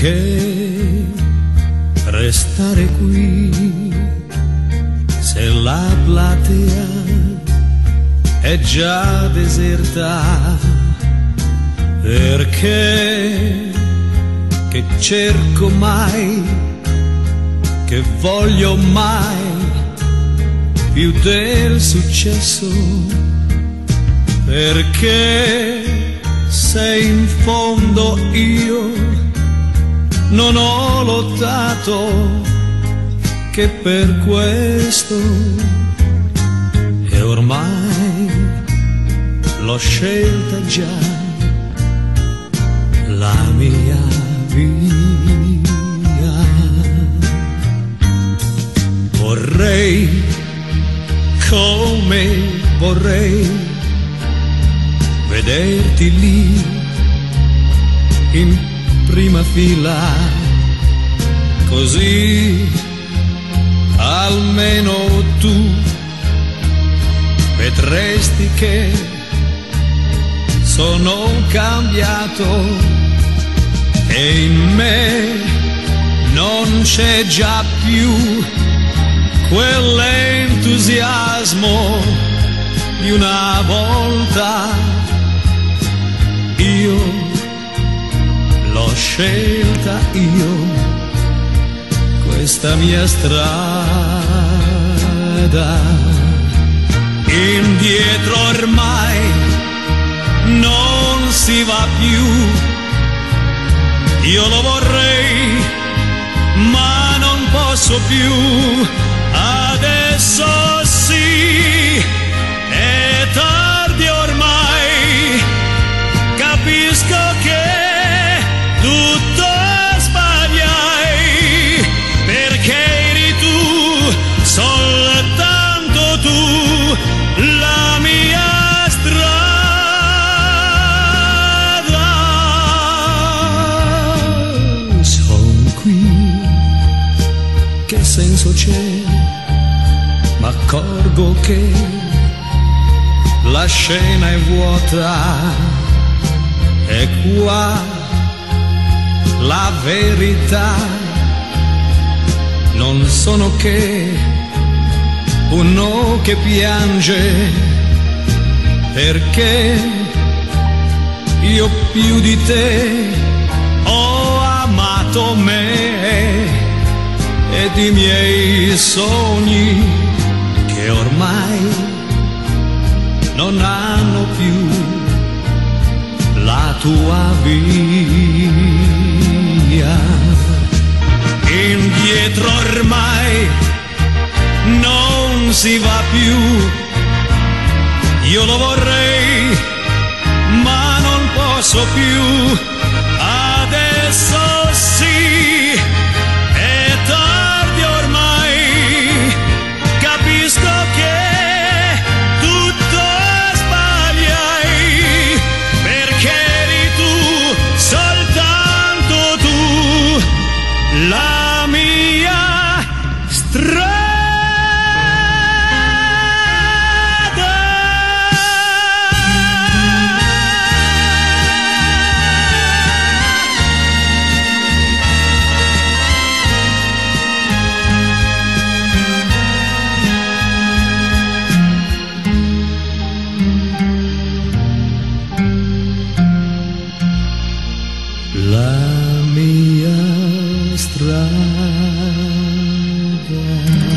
Perché restare qui se la platea è già deserta? Perché che cerco mai, che voglio mai più del successo? Perché se in fondo io non ho lottato che per questo e ormai l'ho scelta già la mia via. Vorrei, come vorrei, vederti lì in prima fila, così almeno tu vedresti che sono cambiato e in me non c'è già più quell'entusiasmo di una volta. Scelta io, questa mia strada. Indietro ormai non si va più, io lo vorrei, ma non posso più, senso c'è? Ma accorgo che la scena è vuota e qua la verità non sono che uno che piange perché io più di te ho amato me ed i miei sogni che ormai non hanno più la tua via. Indietro ormai non si va più, io lo vorrei, ma non posso più. La mia strada.